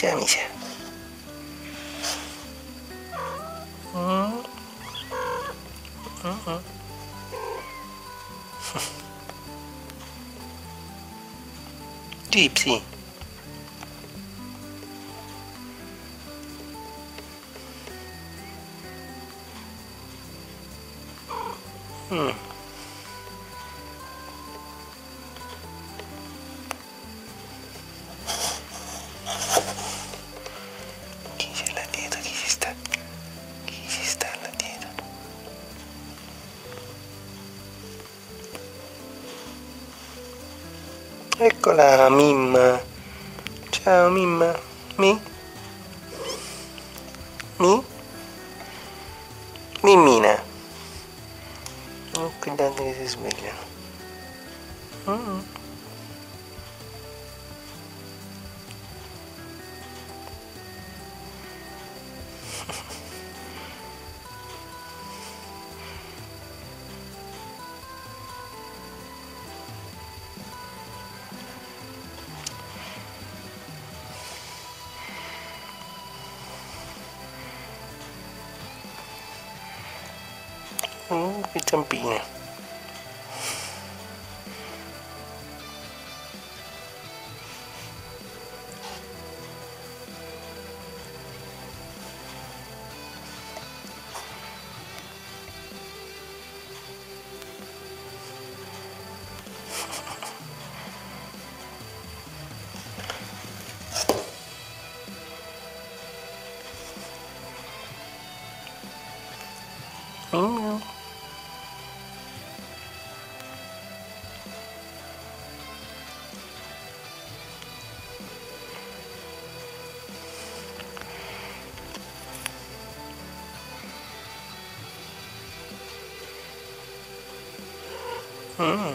见一见。嗯，嗯嗯，哼，deep 嗯。Eccola Mimma. Ciao Mimma. Mi? Mi? Mimmina. Oh, cuidado che si svegliano. Mm. Mm, che zampine. うん。